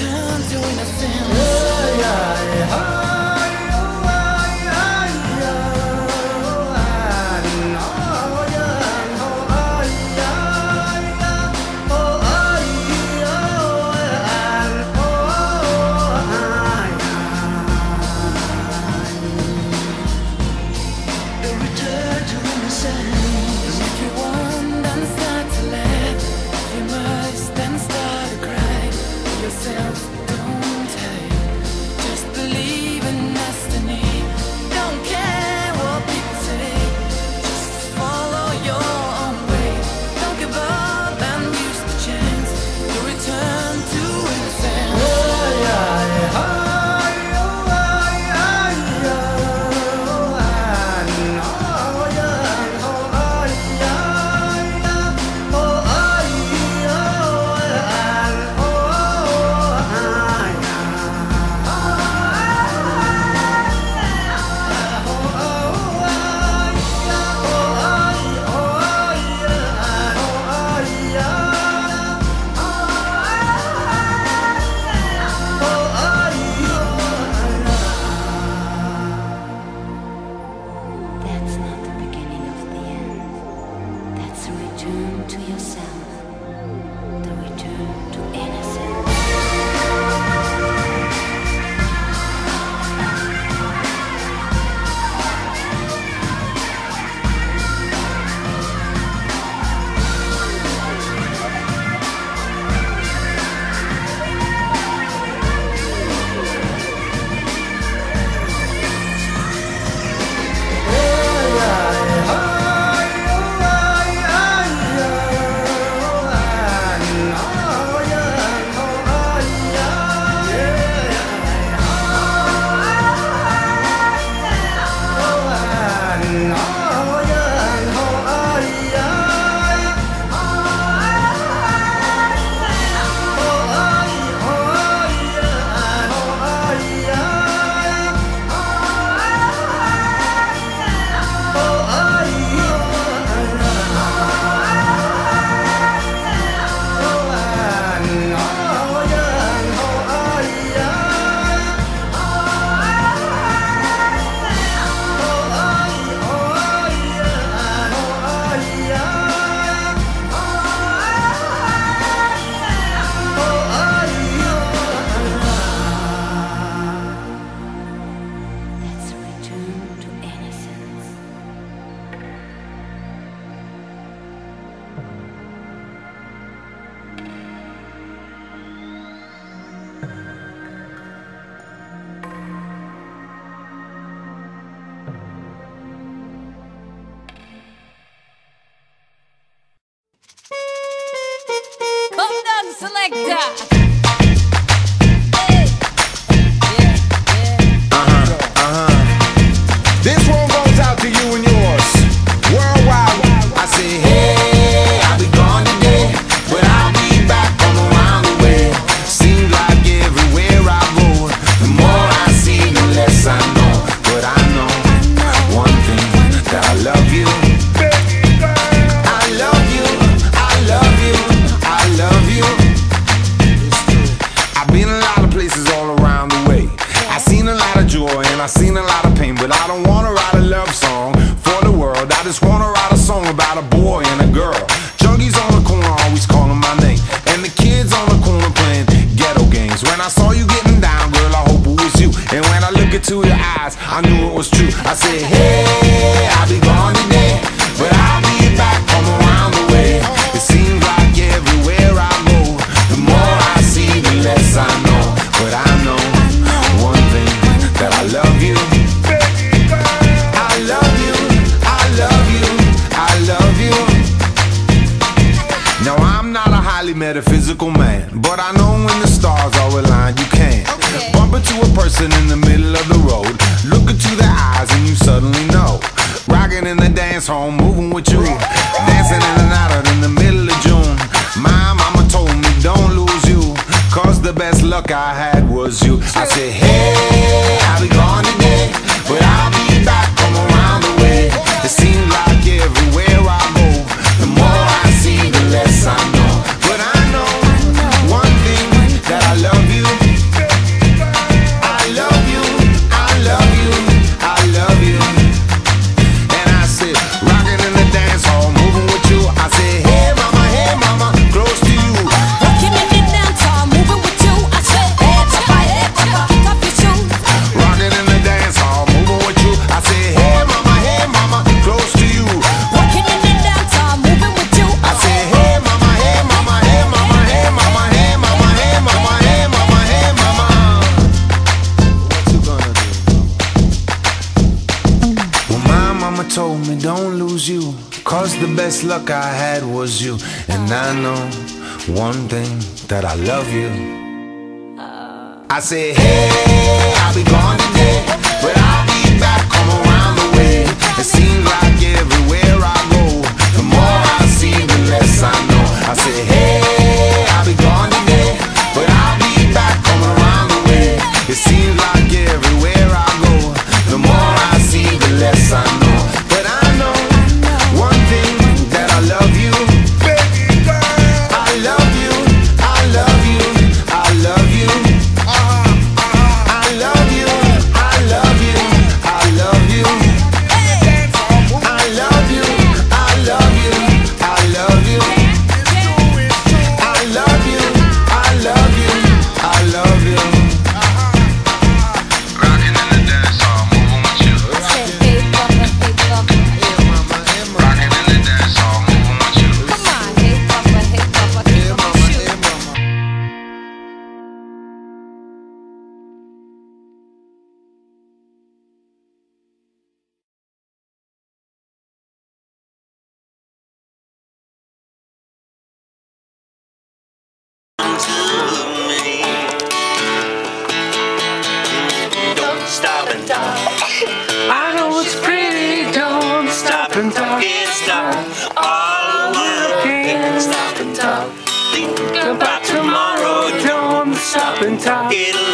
turn to innocence. Yeah, yeah, yeah. to yourself. Yeah. was true. I said, hey, I'll be gone today, but I'll be back from around the way. It seems like everywhere I go, the more I see, the less I know. But I know one thing that I love you. I love you, I love you, I love you. Now I'm not a highly metaphysical man, but I know person in the middle of the road. Look into the eyes and you suddenly know. Rocking in the dance hall, moving with you. Dancing in the night out in the middle of June. My mama told me don't lose you. Cause the best luck I had was you. I said, hey. the best luck I had was you. And I know one thing that I love you. I say, hey, I'll be gone today, but I'll be back, come around the way. It seems like everywhere I go, the more I see, the less I know. I say, hey. Get